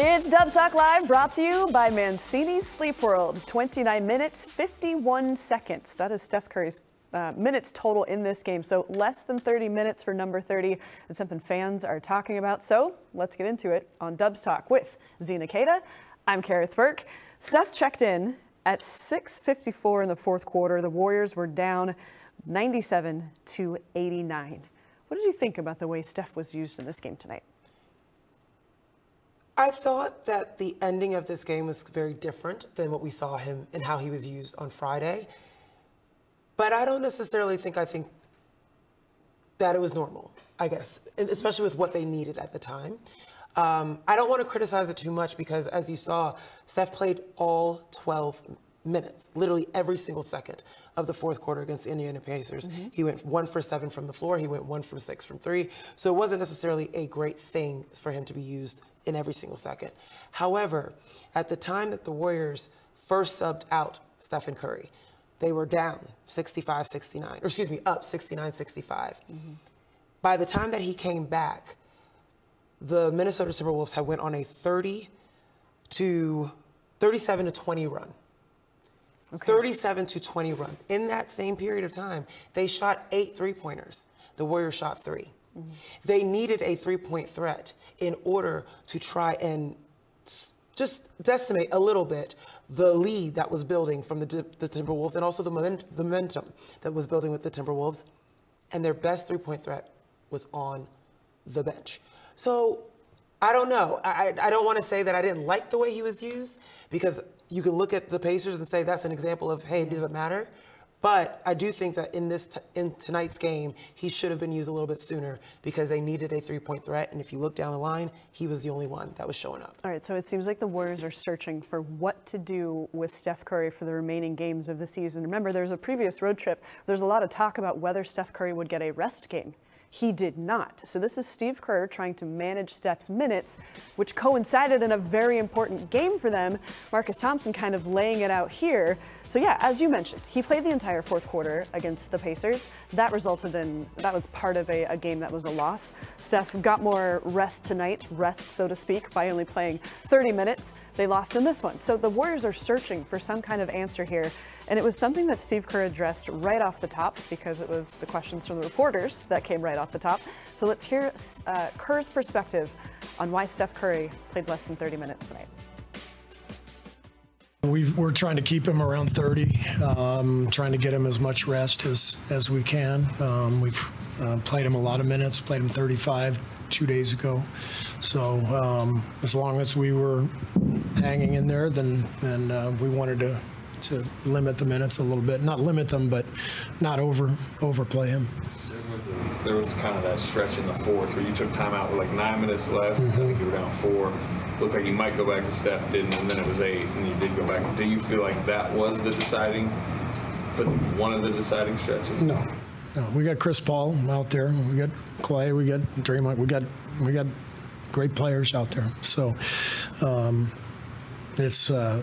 It's Dubs Talk Live brought to you by Mancini's Sleep World. 29 minutes, 51 seconds. That is Steph Curry's uh, minutes total in this game. So less than 30 minutes for number 30. and something fans are talking about. So let's get into it on Dubs Talk with Zena Keita. I'm Kerith Burke. Steph checked in at 6.54 in the fourth quarter. The Warriors were down 97 to 89. What did you think about the way Steph was used in this game tonight? I thought that the ending of this game was very different than what we saw him and how he was used on Friday. But I don't necessarily think I think that it was normal, I guess, especially with what they needed at the time. Um, I don't want to criticize it too much because, as you saw, Steph played all 12 minutes, literally every single second of the fourth quarter against the Indiana Pacers. Mm-hmm. He went one for seven from the floor. He went one for six from three. So it wasn't necessarily a great thing for him to be used in every single second. However, at the time that the Warriors first subbed out Stephen Curry, they were down 65 69, or excuse me, up 69 65. Mm-hmm. By the time that he came back, the Minnesota Timberwolves had went on a 30 to 37 to 20 run. Okay. 37 to 20 run. In that same period of time, they shot eight three pointers. The Warriors shot 3 mm-hmm. They needed a three point threat in order to try and just decimate a little bit the lead that was building from the, the Timberwolves and also the, moment, the momentum that was building with the Timberwolves. And their best three point threat was on the bench. So I don't know. I, I don't want to say that I didn't like the way he was used because you can look at the Pacers and say that's an example of, hey, it doesn't matter. But I do think that in this t- in tonight's game, he should have been used a little bit sooner because they needed a three-point threat. And if you look down the line, he was the only one that was showing up. All right, so it seems like the Warriors are searching for what to do with Steph Curry for the remaining games of the season. Remember, there's a previous road trip. There's a lot of talk about whether Steph Curry would get a rest game. He did not. So this is Steve Kerr trying to manage Steph's minutes, which coincided in a very important game for them. Marcus Thompson kind of laying it out here. So yeah, as you mentioned, he played the entire fourth quarter against the Pacers. That resulted in, that was part of a, a game that was a loss. Steph got more rest tonight, rest so to speak, by only playing 30 minutes. They lost in this one. So the Warriors are searching for some kind of answer here. And it was something that Steve Kerr addressed right off the top because it was the questions from the reporters that came right off the top. So let's hear uh, Kerr's perspective on why Steph Curry played less than 30 minutes tonight. we are trying to keep him around 30, um, trying to get him as much rest as, as we can. Um, we've uh, played him a lot of minutes, played him 35 two days ago. So um, as long as we were hanging in there, then, then uh, we wanted to to limit the minutes a little bit. Not limit them, but not over overplay him. There was kind of that stretch in the fourth where you took time out with like nine minutes left. Mm-hmm. I think you were down four. Looked like you might go back to Steph, didn't, and then it was eight, and you did go back. Do you feel like that was the deciding, but one of the deciding stretches? No, no. We got Chris Paul out there. We got Klay. We got Draymond. We got we got great players out there. So um, it's. Uh,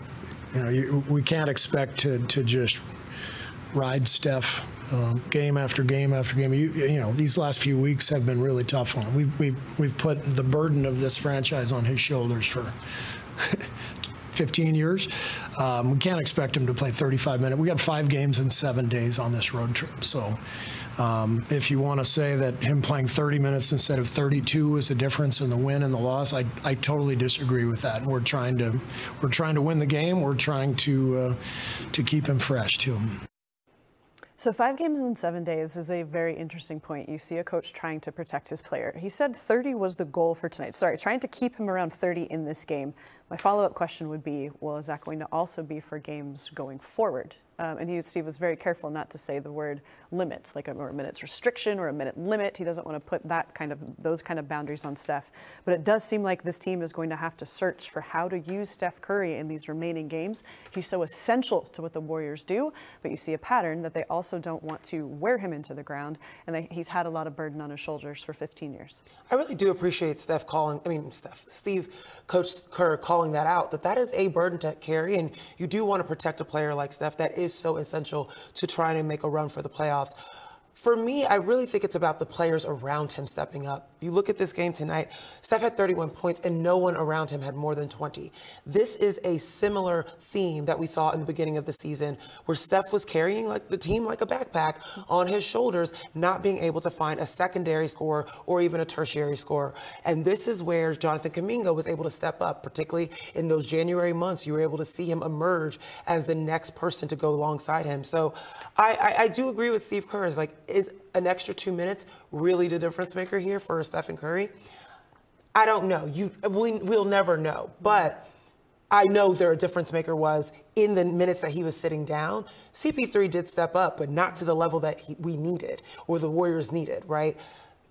you know, you, we can't expect to, to just ride Steph um, game after game after game. You, you, know, these last few weeks have been really tough on him. We've, we've, we've put the burden of this franchise on his shoulders for 15 years. Um, we can't expect him to play 35 minutes. We got five games in seven days on this road trip. So um, if you want to say that him playing 30 minutes instead of 32 is the difference in the win and the loss, I, I totally disagree with that. And we're trying to we're trying to win the game. We're trying to uh, to keep him fresh too. So five games in seven days is a very interesting point. You see a coach trying to protect his player. He said 30 was the goal for tonight. Sorry, trying to keep him around 30 in this game. My follow-up question would be, well, is that going to also be for games going forward? Um, and he, Steve was very careful not to say the word limits, like a, or a minutes restriction or a minute limit. He doesn't want to put that kind of those kind of boundaries on Steph. But it does seem like this team is going to have to search for how to use Steph Curry in these remaining games. He's so essential to what the Warriors do, but you see a pattern that they also don't want to wear him into the ground, and they, he's had a lot of burden on his shoulders for 15 years. I really do appreciate Steph calling. I mean, Steph, Steve, Coach Kerr calling that out. That that is a burden to carry, and you do want to protect a player like Steph that is so essential to trying to make a run for the playoffs playoffs for me, I really think it's about the players around him stepping up. You look at this game tonight, Steph had 31 points and no one around him had more than 20. This is a similar theme that we saw in the beginning of the season where Steph was carrying like the team like a backpack on his shoulders, not being able to find a secondary score or even a tertiary score. And this is where Jonathan Kuminga was able to step up, particularly in those January months. You were able to see him emerge as the next person to go alongside him. So I, I, I do agree with Steve Kerr. Is like is an extra two minutes really the difference maker here for Stephen Curry? I don't know. You, we, we'll never know. But I know there a difference maker was in the minutes that he was sitting down. CP3 did step up, but not to the level that he, we needed or the Warriors needed, right?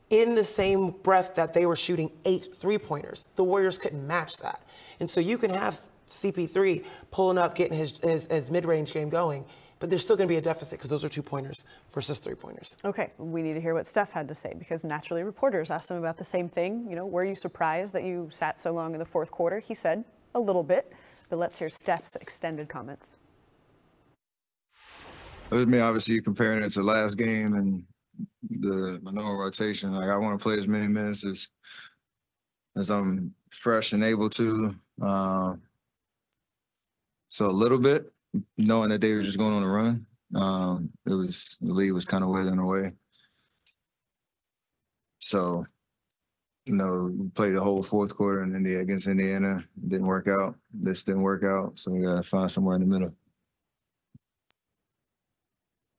In the same breath that they were shooting eight three pointers, the Warriors couldn't match that. And so you can have CP3 pulling up, getting his, his, his mid range game going but there's still going to be a deficit because those are two pointers versus three pointers. Okay, we need to hear what Steph had to say because naturally reporters asked him about the same thing. You know, were you surprised that you sat so long in the fourth quarter? He said a little bit, but let's hear Steph's extended comments. It was me, obviously, comparing it to last game and the normal rotation. Like I want to play as many minutes as as I'm fresh and able to. Uh, so a little bit, knowing that they were just going on a run, um, it was the lead was kind of withering away. So, you know, we played the whole fourth quarter then the against Indiana didn't work out. This didn't work out, so we gotta find somewhere in the middle.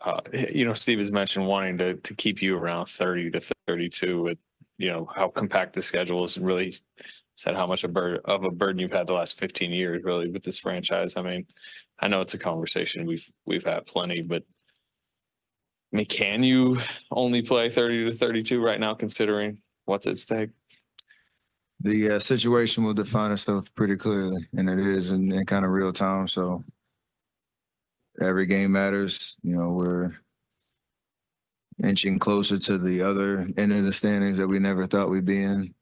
Uh, you know, Steve has mentioned wanting to to keep you around thirty to thirty-two with you know how compact the schedule is, and really said how much a bur- of a burden you've had the last 15 years really with this franchise. I mean, I know it's a conversation we've we've had plenty, but I mean, can you only play 30 to 32 right now considering what's at stake? The uh, situation will define itself pretty clearly, and it is in, in kind of real time. So every game matters. You know, we're inching closer to the other end of the standings that we never thought we'd be in.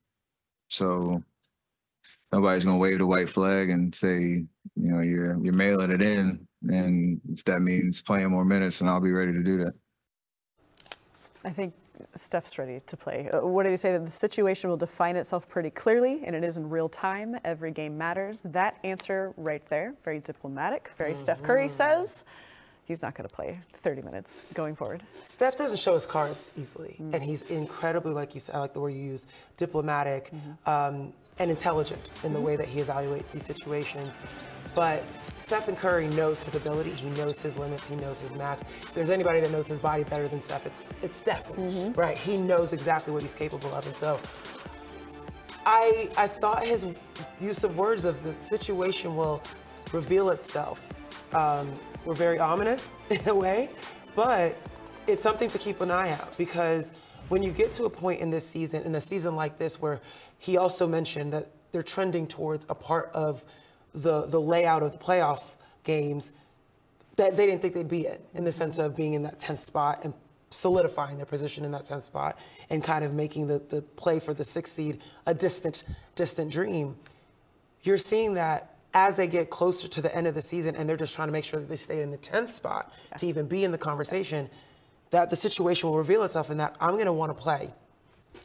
So nobody's gonna wave the white flag and say, you know, you're you're mailing it in, and if that means playing more minutes, then I'll be ready to do that. I think Steph's ready to play. Uh, what did he say? That the situation will define itself pretty clearly, and it is in real time. Every game matters. That answer right there, very diplomatic, very mm-hmm. Steph Curry says. He's not going to play 30 minutes going forward. Steph doesn't show his cards easily, mm-hmm. and he's incredibly, like you said, I like the word you used, diplomatic. Mm-hmm. Um, and intelligent in the way that he evaluates these situations. But Stephen Curry knows his ability. He knows his limits. He knows his max. If there's anybody that knows his body better than Steph, it's, it's Stephen, mm-hmm. right? He knows exactly what he's capable of. And so I, I thought his use of words of the situation will reveal itself um, were very ominous in a way, but it's something to keep an eye out because when you get to a point in this season, in a season like this, where he also mentioned that they're trending towards a part of the, the layout of the playoff games that they didn't think they'd be in, in the sense of being in that 10th spot and solidifying their position in that 10th spot and kind of making the, the play for the sixth seed a distant, distant dream. You're seeing that as they get closer to the end of the season and they're just trying to make sure that they stay in the 10th spot yeah. to even be in the conversation, that the situation will reveal itself and that I'm going to want to play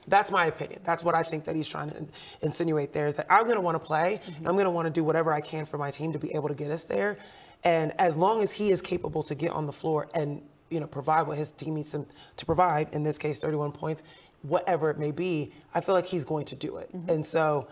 that's my opinion. That's what I think that he's trying to insinuate there is that I'm going to want to play. Mm-hmm. I'm going to want to do whatever I can for my team to be able to get us there. And as long as he is capable to get on the floor and you know provide what his team needs him to provide, in this case 31 points, whatever it may be, I feel like he's going to do it. Mm-hmm. And so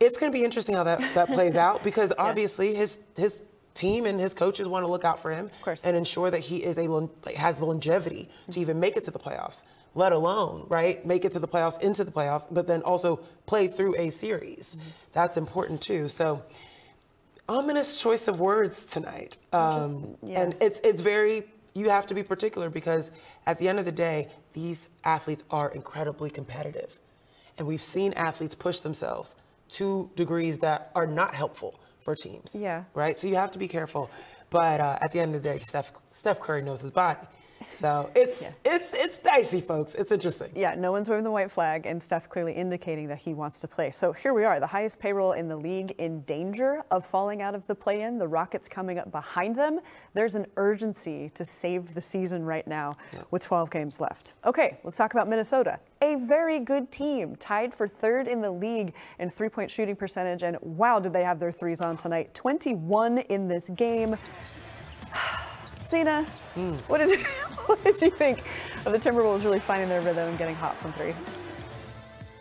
it's going to be interesting how that, that plays out because obviously his his team and his coaches want to look out for him and ensure that he is a like, has the longevity mm-hmm. to even make it to the playoffs let alone, right, make it to the playoffs, into the playoffs, but then also play through a series. Mm-hmm. That's important too. So, ominous choice of words tonight. Um, Just, yeah. And it's, it's very, you have to be particular because at the end of the day, these athletes are incredibly competitive. And we've seen athletes push themselves to degrees that are not helpful for teams. Yeah. Right? So you have to be careful. But uh, at the end of the day, Steph, Steph Curry knows his body. So it's it's it's dicey, folks. It's interesting. Yeah, no one's waving the white flag, and Steph clearly indicating that he wants to play. So here we are, the highest payroll in the league in danger of falling out of the play in. The Rockets coming up behind them. There's an urgency to save the season right now with 12 games left. Okay, let's talk about Minnesota. A very good team, tied for third in the league in three point shooting percentage. And wow, did they have their threes on tonight? 21 in this game. Zena, what, did you, what did you think of the Timberwolves really finding their rhythm and getting hot from three?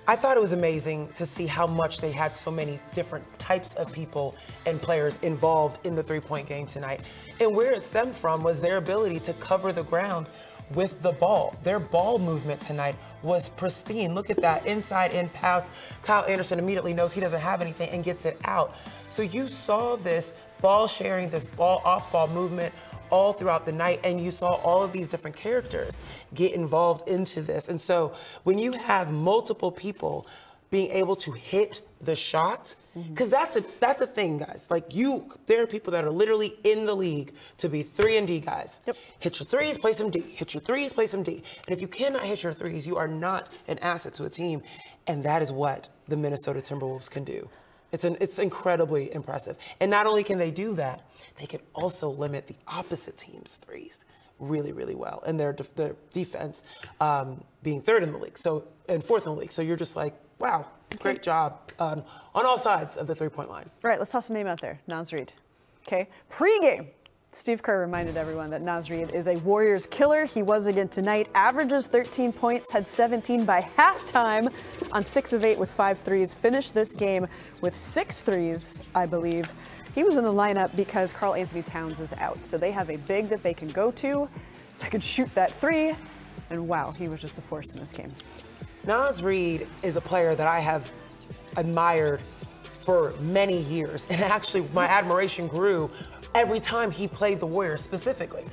I thought it was amazing to see how much they had so many different types of people and players involved in the three point game tonight. And where it stemmed from was their ability to cover the ground with the ball. Their ball movement tonight was pristine. Look at that inside in pass. Kyle Anderson immediately knows he doesn't have anything and gets it out. So you saw this ball sharing, this ball off ball movement all throughout the night and you saw all of these different characters get involved into this. And so when you have multiple people being able to hit the shot, mm-hmm. because that's a that's a thing, guys. Like you, there are people that are literally in the league to be three and D guys. Yep. Hit your threes, play some D. Hit your threes, play some D. And if you cannot hit your threes, you are not an asset to a team. And that is what the Minnesota Timberwolves can do. It's an, it's incredibly impressive. And not only can they do that, they can also limit the opposite team's threes really, really well. And their, de- their defense um, being third in the league, so and fourth in the league. So you're just like, wow, great job um, on all sides of the three-point line. All right, let's toss a name out there. Naz Reid. Okay. Pre-game, Steve Kerr reminded everyone that Naz Reid is a Warriors killer. He was again tonight. Averages 13 points, had 17 by halftime on six of eight with five threes. Finished this game with six threes, I believe. He was in the lineup because Karl Anthony Towns is out. So they have a big that they can go to that could shoot that three. And wow, he was just a force in this game. Naz Reid is a player that I have admired for many years. And actually, my admiration grew every time he played the Warriors specifically.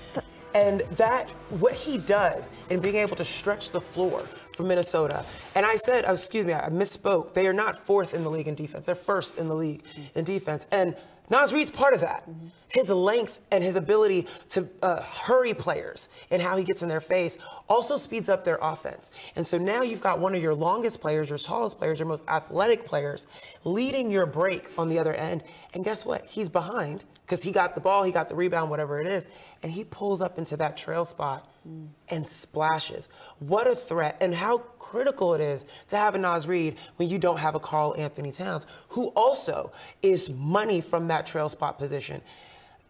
And that, what he does in being able to stretch the floor for Minnesota. And I said, oh, excuse me, I misspoke. They are not fourth in the league in defense. They're first in the league in defense. And Naz Reid's part of that. His length and his ability to uh, hurry players and how he gets in their face also speeds up their offense. And so now you've got one of your longest players, your tallest players, your most athletic players leading your break on the other end. And guess what? He's behind because he got the ball, he got the rebound, whatever it is, and he pulls up into that trail spot and splashes. What a threat, and how critical it is to have a Naz Reid when you don't have a Karl Anthony Towns, who also is money from that trail spot position.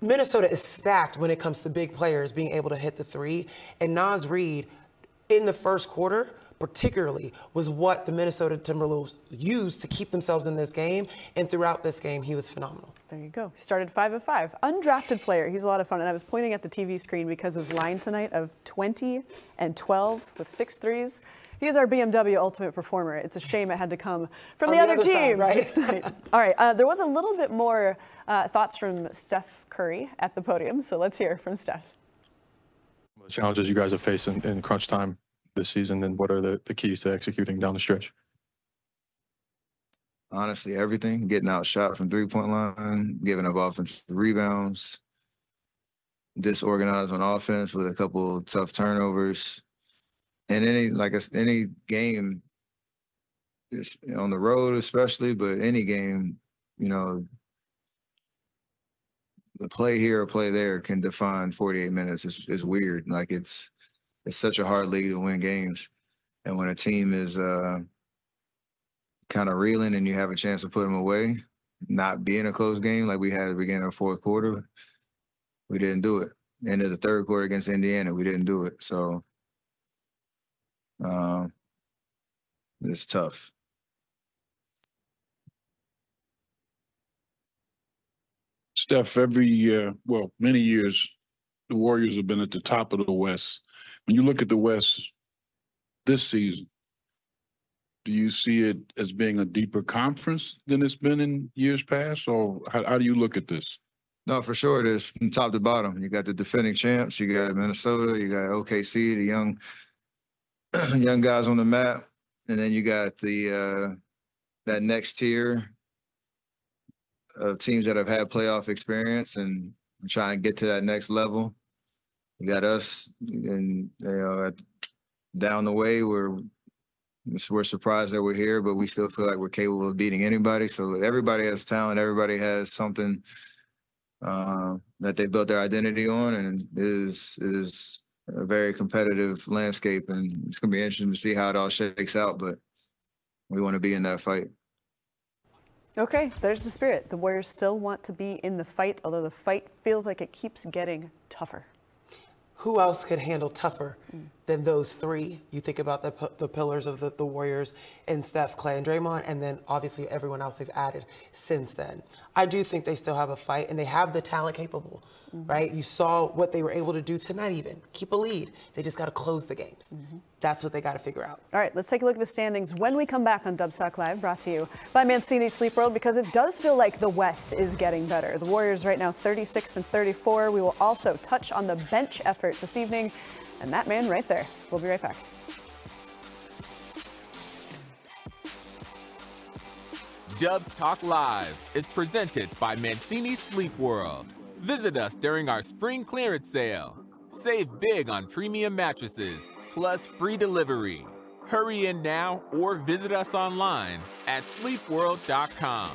Minnesota is stacked when it comes to big players being able to hit the three, and Naz Reid in the first quarter particularly was what the Minnesota Timberwolves used to keep themselves in this game. And throughout this game, he was phenomenal. There you go. He started five of five. Undrafted player. He's a lot of fun. And I was pointing at the TV screen because his line tonight of 20 and 12 with six threes. He's our BMW Ultimate Performer. It's a shame it had to come from On the, the other other side, team right? All right. Uh, there was a little bit more uh, thoughts from Steph Curry at the podium. So let's hear from Steph. the challenges you guys have faced in, in crunch time this season, and what are the, the keys to executing down the stretch? honestly everything getting outshot from three point line giving up offensive rebounds disorganized on offense with a couple tough turnovers and any like s any game on the road especially but any game you know the play here or play there can define 48 minutes it's, it's weird like it's it's such a hard league to win games and when a team is uh kind of reeling and you have a chance to put them away, not being a close game like we had at the beginning of the fourth quarter, we didn't do it. End of the third quarter against Indiana, we didn't do it. So um, it's tough. Steph, every year, well, many years, the Warriors have been at the top of the West. When you look at the West this season, do you see it as being a deeper conference than it's been in years past, or how, how do you look at this? No, for sure it is from top to bottom. You got the defending champs, you got Minnesota, you got OKC, the young young guys on the map, and then you got the uh that next tier of teams that have had playoff experience and trying to get to that next level. Got us, and you know, down the way we're we're surprised that we're here, but we still feel like we're capable of beating anybody. So everybody has talent. Everybody has something uh, that they built their identity on, and is is a very competitive landscape, and it's going to be interesting to see how it all shakes out. But we want to be in that fight. Okay, there's the spirit. The Warriors still want to be in the fight, although the fight feels like it keeps getting tougher. Who else could handle tougher mm. than those three? You think about the, the pillars of the, the Warriors and Steph, Klay, and Draymond, and then obviously everyone else they've added since then. I do think they still have a fight, and they have the talent capable, mm-hmm. right? You saw what they were able to do tonight, even keep a lead. They just got to close the games. Mm-hmm. That's what they got to figure out. All right, let's take a look at the standings when we come back on Dubs Talk Live, brought to you by Mancini Sleep World, because it does feel like the West is getting better. The Warriors right now 36 and 34. We will also touch on the bench effort this evening, and that man right there. We'll be right back. Dubs Talk Live is presented by Mancini Sleep World. Visit us during our spring clearance sale. Save big on premium mattresses, plus free delivery. Hurry in now or visit us online at sleepworld.com.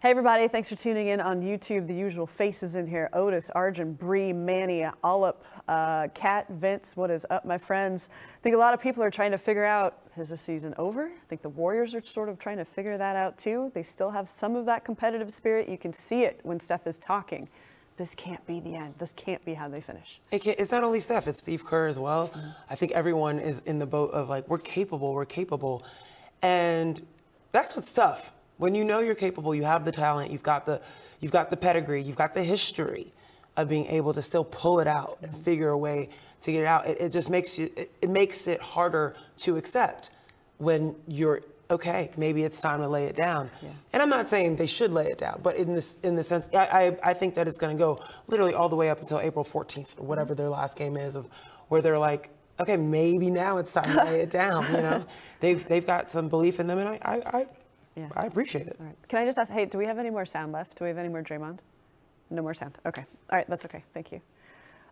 Hey everybody, thanks for tuning in on YouTube. The usual faces in here, Otis, Arjun, Bree, Manny, Olup, uh, Kat, Vince, what is up my friends? I think a lot of people are trying to figure out, is the season over? I think the Warriors are sort of trying to figure that out too. They still have some of that competitive spirit. You can see it when Steph is talking. This can't be the end. This can't be how they finish. It it's not only Steph, it's Steve Kerr as well. I think everyone is in the boat of like, we're capable, we're capable. And that's what's tough when you know you're capable, you have the talent, you've got the, you've got the pedigree, you've got the history of being able to still pull it out and figure a way to get it out. It, it just makes you, it, it makes it harder to accept when you're okay, maybe it's time to lay it down. Yeah. And I'm not saying they should lay it down, but in this in the sense, I, I, I think that it's going to go literally all the way up until April 14th or whatever their last game is, of where they're like, okay, maybe now it's time to lay it down. You know, they've they've got some belief in them, and I I, I yeah. I appreciate it. Right. Can I just ask, hey, do we have any more sound left? Do we have any more Draymond? No more sound. Okay. All right, that's okay. Thank you.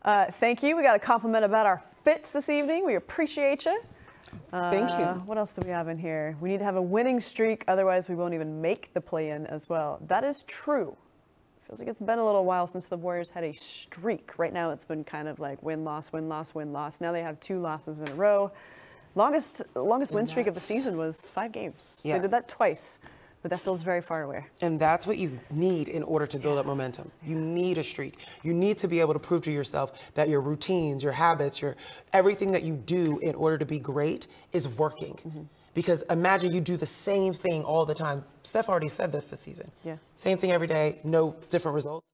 Uh, thank you. We got a compliment about our fits this evening. We appreciate you. Uh, thank you. What else do we have in here? We need to have a winning streak, otherwise we won't even make the play-in as well. That is true. Feels like it's been a little while since the Warriors had a streak. Right now it's been kind of like win, loss, win, loss, win, loss. Now they have two losses in a row. Longest longest win streak of the season was five games. Yeah. They did that twice, but that feels very far away. And that's what you need in order to build up momentum. You need a streak. You need to be able to prove to yourself that your routines, your habits, your everything that you do in order to be great is working. Mm-hmm. Because imagine you do the same thing all the time. Steph already said this this season. Yeah. Same thing every day, no different results.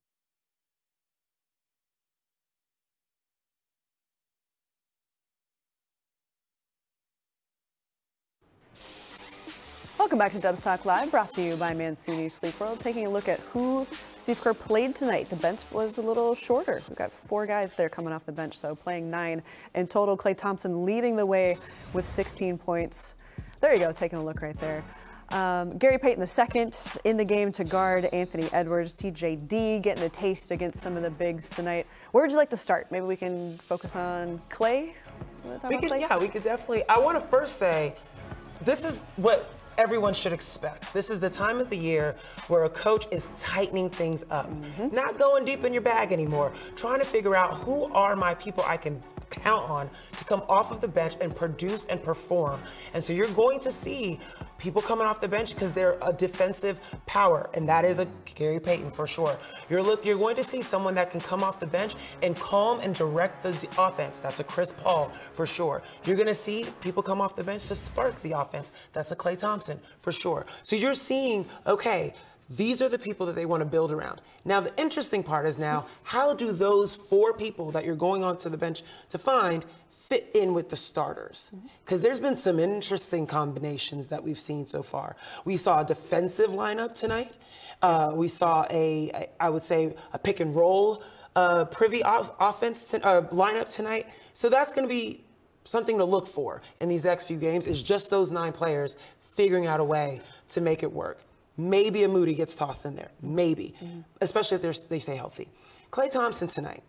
Welcome back to Dubs Talk Live, brought to you by Mancini Sleep World. Taking a look at who Steve Kerr played tonight. The bench was a little shorter. We've got four guys there coming off the bench, so playing nine in total. Klay Thompson leading the way with 16 points. There you go, taking a look right there. Um, Gary Payton the second in the game to guard Anthony Edwards. TJD getting a taste against some of the bigs tonight. Where would you like to start? Maybe we can focus on Klay. We could, yeah, we could definitely. I want to first say, this is what everyone should expect. This is the time of the year where a coach is tightening things up, mm-hmm. not going deep in your bag anymore, trying to figure out who are my people I can count on to come off of the bench and produce and perform. And so you're going to see people coming off the bench because they're a defensive power, and that is a Gary Payton for sure. You're look, you're going to see someone that can come off the bench and calm and direct the offense. That's a Chris Paul for sure. You're going to see people come off the bench to spark the offense. That's a Klay Thompson for sure. So you're seeing, okay, these are the people that they want to build around. Now, the interesting part is now, how do those four people that you're going onto the bench to find fit in with the starters? Because there's been some interesting combinations that we've seen so far. We saw a defensive lineup tonight. Uh, we saw a, a, I would say, a pick and roll uh, privy off- offense to, uh, lineup tonight. So that's going to be something to look for in these next few games. Is just those nine players figuring out a way to make it work. Maybe a Moody gets tossed in there. Maybe, mm-hmm. especially if they're, stay healthy. Klay Thompson tonight.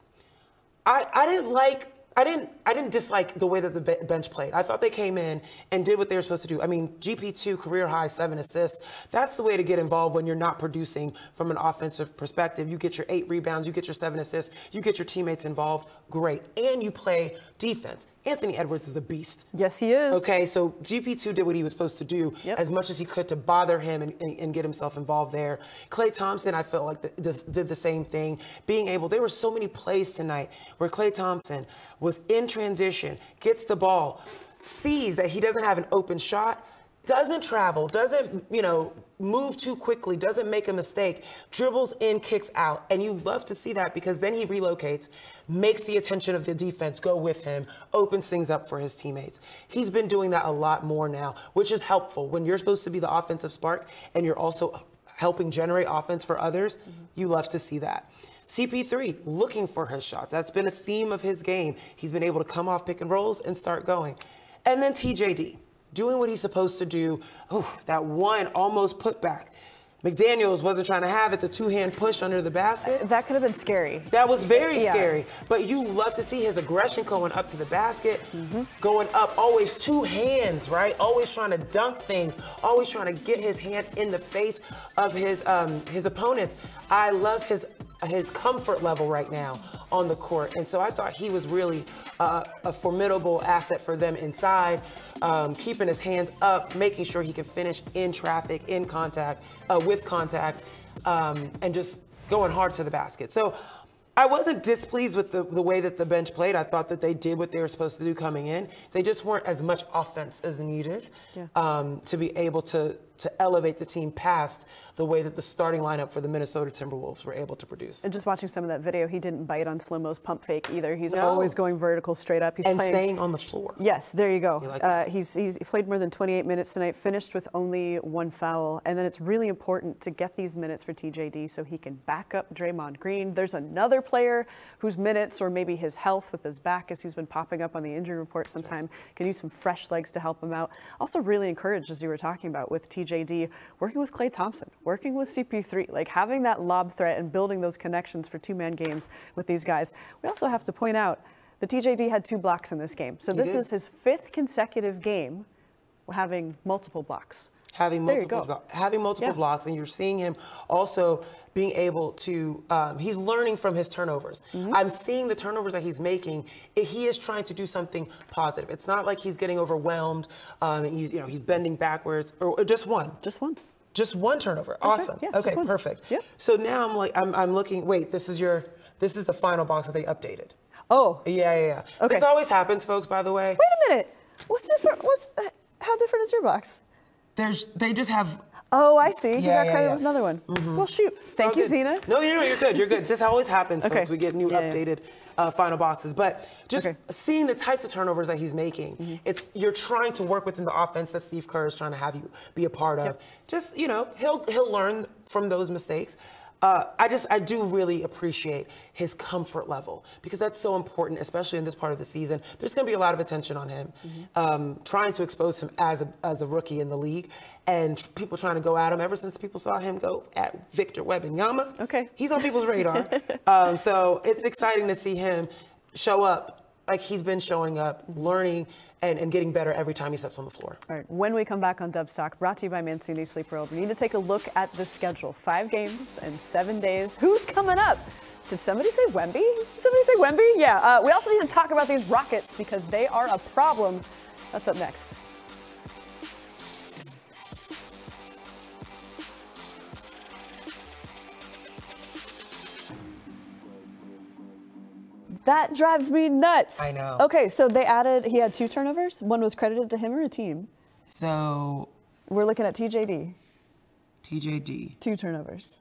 I, I didn't like I didn't I didn't dislike the way that the bench played. I thought they came in and did what they were supposed to do. I mean, GP2 career high seven assists. That's the way to get involved when you're not producing from an offensive perspective. You get your eight rebounds, you get your seven assists, you get your teammates involved. Great, and you play defense. Anthony Edwards is a beast. Yes, he is. Okay, so GP2 did what he was supposed to do Yep. as much as he could to bother him and, and, and get himself involved there. Klay Thompson, I felt like the, the, did the same thing. Being able, there were so many plays tonight where Klay Thompson was in transition, gets the ball, sees that he doesn't have an open shot, doesn't travel, doesn't, you know, move too quickly, doesn't make a mistake, dribbles in, kicks out. And you love to see that because then he relocates, makes the attention of the defense go with him, opens things up for his teammates. He's been doing that a lot more now, which is helpful. When you're supposed to be the offensive spark and you're also helping generate offense for others, mm-hmm. you love to see that. CP3 looking for his shots. That's been a theme of his game. He's been able to come off pick and rolls and start going. And then TJD doing what he's supposed to do. Oh, that one almost put back. McDaniels wasn't trying to have it, the two hand push under the basket. That could have been scary. That was very Yeah. scary. But you love to see his aggression going up to the basket, Mm-hmm. going up, always two hands, right? Always trying to dunk things, always trying to get his hand in the face of his um, his opponents. I love his his comfort level right now on the court, and so I thought he was really uh, a formidable asset for them inside, um, keeping his hands up, making sure he can finish in traffic, in contact, uh, with contact, um, and just going hard to the basket. So I wasn't displeased with the, the way that the bench played. I thought that they did what they were supposed to do coming in. They just weren't as much offense as needed Yeah. um, to be able to to elevate the team past the way that the starting lineup for the Minnesota Timberwolves were able to produce. And just watching some of that video, he didn't bite on Slow-Mo's pump fake either. He's No. always going vertical straight up. He's and playing staying on the floor. Yes, there you go. You like uh, he's, he's played more than 28 minutes tonight, finished with only one foul. And then it's really important to get these minutes for TJD so he can back up Draymond Green. There's another player whose minutes or maybe his health with his back, as he's been popping up on the injury report sometime, can use some fresh legs to help him out. Also, really encouraged, as you were talking about, with TJD, working with Klay Thompson, working with CP3, like having that lob threat and building those connections for two man games with these guys. We also have to point out the TJD had two blocks in this game. So He this did. is his fifth consecutive game having multiple blocks. Having multiple having multiple Yeah. blocks, and you're seeing him also being able to. Um, he's learning from his turnovers. Mm-hmm. I'm seeing the turnovers that he's making. He is trying to do something positive. It's not like he's getting overwhelmed. Um, and he's you know he's bending backwards or, or just one. Just one. Just one turnover. That's right. awesome. Yeah, okay, perfect. Yeah. So now I'm like I'm, I'm looking. Wait, this is your this is the final box that they updated. Oh, Yeah, yeah, yeah. Okay. This always happens, folks. By the way, wait a minute. What's different? What's uh, how different is your box? There's they just have Oh, I see. You Yeah, got yeah, credit yeah. with another one. Well, shoot. Thank you, good. Zena. No, no, you're good. You're good. This always happens, Okay. folks. We get new updated uh, final boxes. But just Okay. seeing the types of turnovers that he's making, Mm-hmm. it's you're trying to work within the offense that Steve Kerr is trying to have you be a part of. Yep. Just you know, he'll he'll learn from those mistakes. Uh, I just I do really appreciate his comfort level because that's so important, especially in this part of the season. There's going to be a lot of attention on him, Mm-hmm. um, trying to expose him as a as a rookie in the league, and people trying to go at him. Ever since people saw him go at Victor Wembanyama, Okay. he's on people's radar. um, so it's exciting to see him show up like he's been showing up, learning and, and getting better every time he steps on the floor. All right, when we come back on Dubs Talk, brought to you by Mancini Sleep World, we need to take a look at the schedule. Five games and seven days. Who's coming up? Did somebody say Wemby? Did somebody say Wemby? Yeah. Uh, we also need to talk about these Rockets because they are a problem. That's up next. That drives me nuts. I know. Okay, so they added, he had two turnovers. One was credited to him or a team? So We're looking at TJD, TJD two turnovers.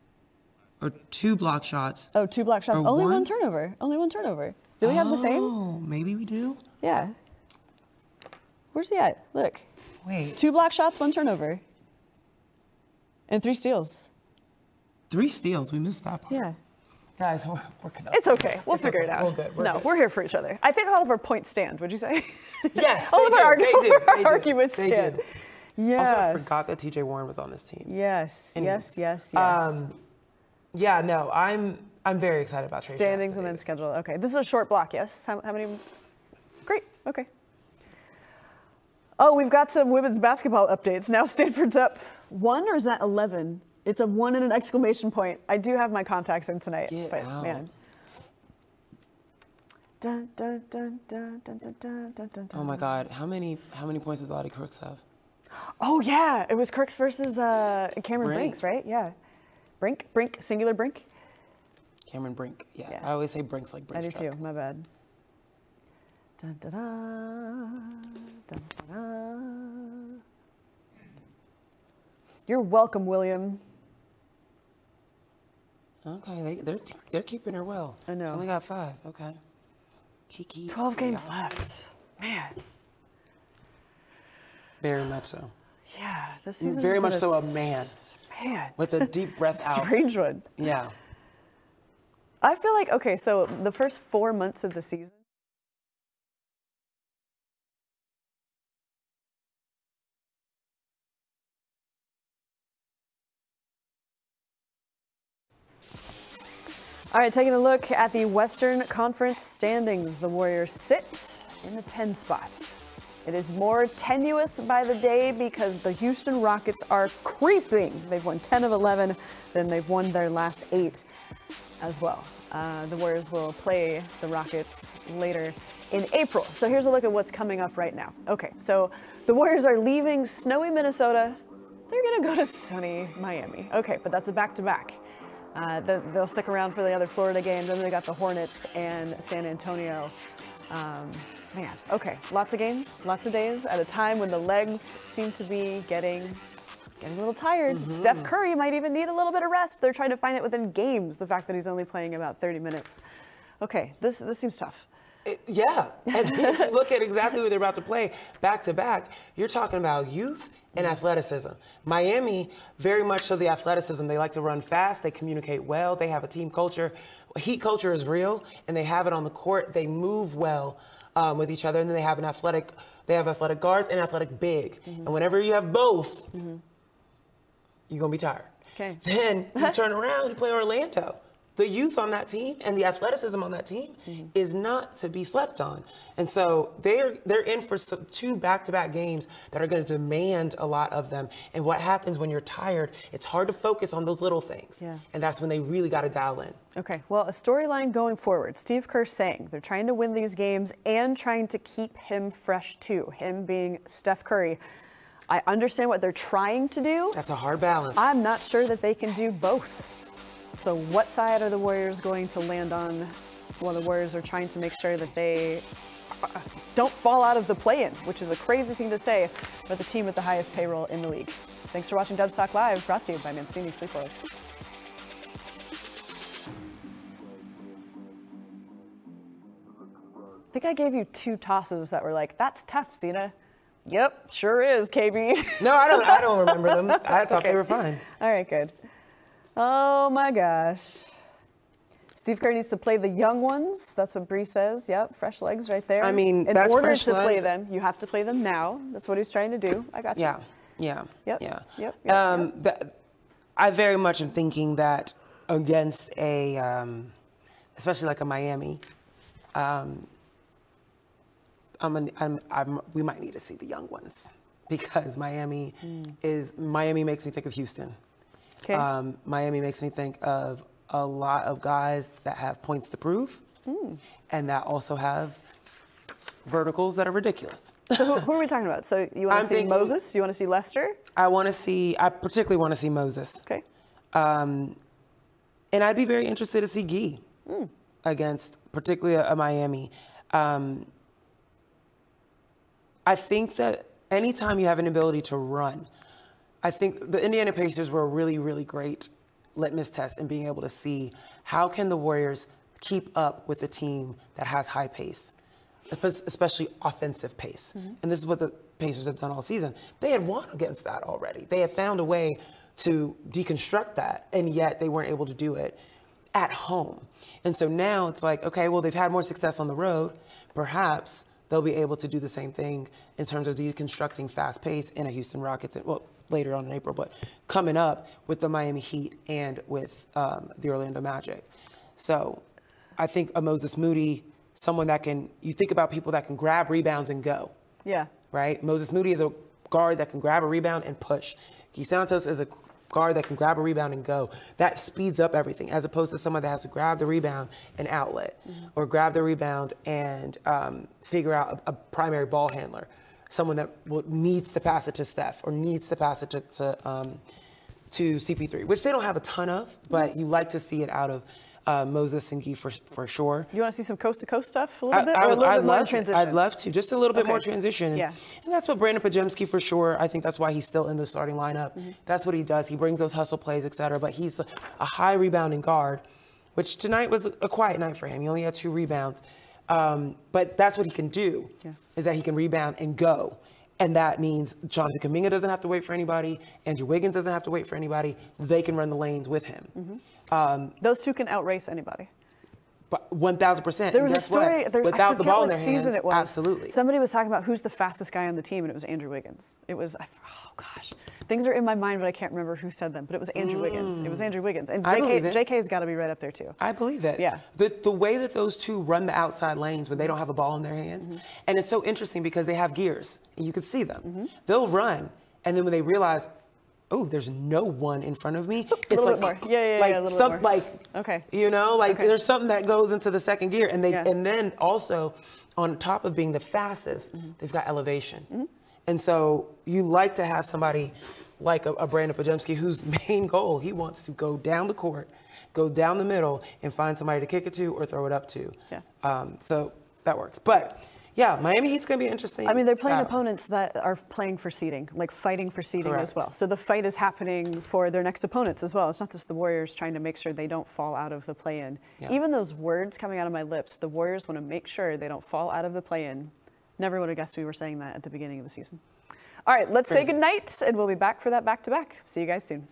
or two block shots. Oh, two block shots. Or Only one? one? turnover. Only one turnover. Do we have the same? Oh, maybe we do. Yeah. Where's he at? Look. Wait, Two block shots, one turnover. And three steals. three steals. We missed that part. Yeah. Guys, we're working up. It's okay. We'll It's figure okay. it out. We're good. We're no, good. we're here for each other. I think all of our points stand, would you say? Yes, all of our, argu- They do. They do. arguments They stand. do. Also, I forgot that TJ Warren was on this team. Yes, Anyway. yes, yes, yes. Um, yeah, no, I'm I'm very excited about Trey Standings and then schedule. Okay, this is a short block, yes? How, how many? Great, okay. Oh, we've got some women's basketball updates. Now Stanford's up one, or is that 11? It's a one and an exclamation point. I do have my contacts in tonight, Get but out. man. Oh my God! How many how many points does Lottie Crooks have? Oh yeah, it was Crooks versus uh, Cameron Brink. Brinks, right? Yeah, Brink, Brink, singular Brink. Cameron Brink. Yeah, yeah. I always say Brinks like Brink. I do truck. too. My bad. Dun, dun, You're welcome, William. Okay, they, they're they're keeping her well. I know. Only got five. Okay. Kiki. 12 games left. Man. Very much so. Yeah, this mm, season Very much so a s- Man. With a deep breath out. Strange one. Yeah. I feel like, okay, so the first four months of the season. All right, taking a look at the Western Conference standings. The Warriors sit in the 10 spot. It is more tenuous by the day because the Houston Rockets are creeping. They've won 10 of 11, then they've won their last eight as well. Uh, the Warriors will play the Rockets later in April. So here's a look at what's coming up right now. Okay, so the Warriors are leaving snowy Minnesota. They're going to go to sunny Miami. Okay, but that's a back to back. Uh, they'll stick around for the other Florida games. Then they got the Hornets and San Antonio. Um, man, okay, lots of games, lots of days at a time when the legs seem to be getting getting a little tired. Steph Curry might even need a little bit of rest. They're trying to find it within games. The fact that he's only playing about 30 minutes. Okay, this this seems tough. It- yeah. And look at exactly who they're about to play back to back, you're talking about youth and athleticism. Miami, very much so the athleticism. They like to run fast, they communicate well, they have a team culture. Heat culture is real, and they have it on the court. They move well um, with each other, and then they have an athletic, they have athletic guards and athletic big. And whenever you have both, you're gonna be tired. Okay. Then you turn around, you play Orlando. The youth on that team and the athleticism on that team mm-hmm. is not to be slept on. And so they're they're in for some, two back-to-back games that are going to demand a lot of them. And what happens when you're tired? It's hard to focus on those little things. Yeah. And that's when they really got to dial in. Okay, well, a storyline going forward. Steve Kerr saying they're trying to win these games and trying to keep him fresh too. Him being Steph Curry. I understand what they're trying to do. That's a hard balance. I'm not sure that they can do both. So, what side are the Warriors going to land on? Well, the Warriors are trying to make sure that they uh, don't fall out of the play in, which is a crazy thing to say, but the team with the highest payroll in the league. Thanks for watching Dubs Talk Live, brought to you by Mancini Sleepwear. I think I gave you two tosses that were like, that's tough, Zena. Yep, sure is, KB. no, I don't. I don't remember them. I thought they were fine. All right, good. Oh my gosh. Steve Kerr needs to play the young ones. That's what Bree says. Yep, fresh legs right there. I mean, in that's order to play them, you have to play them now. That's what he's trying to do. I got you. Yeah, yeah, Yep, yeah. yep, yep, um, that- I very much am thinking that against a, um, especially like a Miami, um, I'm, an, I'm, I'm, we might need to see the young ones because Miami is Miami makes me think of Houston. Okay. Um, Miami makes me think of a lot of guys that have points to prove, and that also have verticals that are ridiculous. so who, who are we talking about? So you want to see thinking- Moses? You want to see Lester? I want to see. I particularly want to see Moses. Okay. Um, and I'd be very interested to see Gee against particularly a, a Miami. Um, I think that anytime you have an ability to run, I think the Indiana Pacers were a really, really great litmus test in being able to see how can the Warriors keep up with a team that has high pace, especially offensive pace. Mm-hmm. And this is what the Pacers have done all season. They had won against that already. They had found a way to deconstruct that, and yet they weren't able to do it at home. And so now it's like, okay, well, they've had more success on the road. Perhaps they'll be able to do the same thing in terms of deconstructing fast pace in a Houston Rockets. Well, later on in April, but coming up with the Miami Heat and with um, the Orlando Magic. So I think a Moses Moody, someone that can, you think about people that can grab rebounds and go Yeah. right? Moses Moody is a guard that can grab a rebound and push. Gui Santos is a guard that can grab a rebound and go. That speeds up everything, as opposed to someone that has to grab the rebound and outlet, or grab the rebound and um, figure out a, a primary ball handler, someone that will, needs to pass it to Steph or needs to pass it to, to, um, to CP3, which they don't have a ton of, but you like to see it out of uh, Moses and Gui for, for sure. You want to see some coast to coast stuff a little I, bit, I or a little I'd bit more love, transition? I'd love to. Just a little bit more transition. Yeah. and that's what Brandin Podziemski for sure. I think that's why he's still in the starting lineup. Mm-hmm. That's what he does. He brings those hustle plays, et cetera. But he's a, high rebounding guard, which tonight was a, a quiet night for him. He only had two rebounds. Um, but that's what he can do, Yeah. is that he can rebound and go. And that means Jonathan Kuminga doesn't have to wait for anybody. Andrew Wiggins doesn't have to wait for anybody. They can run the lanes with him. Mm-hmm. Um, Those two can outrace anybody. but 1,000%. There was a story. There, Without the ball in their season hands, it was. absolutely. Somebody was talking about who's the fastest guy on the team, and it was Andrew Wiggins. It was. Oh gosh, things are in my mind, but I can't remember who said them. But it was Andrew Wiggins. It was Andrew Wiggins, and Mm. JK. JK's got to be right up there too. I believe it. Yeah. The the way that those two run the outside lanes when they don't have a ball in their hands, Mm-hmm. and it's so interesting because they have gears and you can see them. They'll run, and then when they realize, oh, there's no one in front of me, it's little like bit more. Yeah, yeah, yeah, like a little bit some more. like Okay. you know, like Okay. there's something that goes into the second gear, and they Yeah. and then also on top of being the fastest, Mm-hmm. they've got elevation, and so you like to have somebody like a, a Brandin Podziemski whose main goal he wants to go down the court, go down the middle, and find somebody to kick it to or throw it up to. Yeah. Um, so that works, but. Yeah, Miami Heat's going to be interesting. I mean, they're playing battle. opponents that are playing for seeding, like fighting for seeding as well. So the fight is happening for their next opponents as well. It's not just the Warriors trying to make sure they don't fall out of the play-in. Yeah. Even those words coming out of my lips, the Warriors want to make sure they don't fall out of the play-in. Never would have guessed we were saying that at the beginning of the season. All right, let's say Crazy. goodnight, and we'll be back for that back-to-back. See you guys soon.